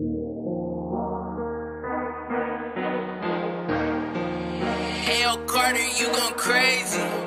L. Carter, you gone crazy.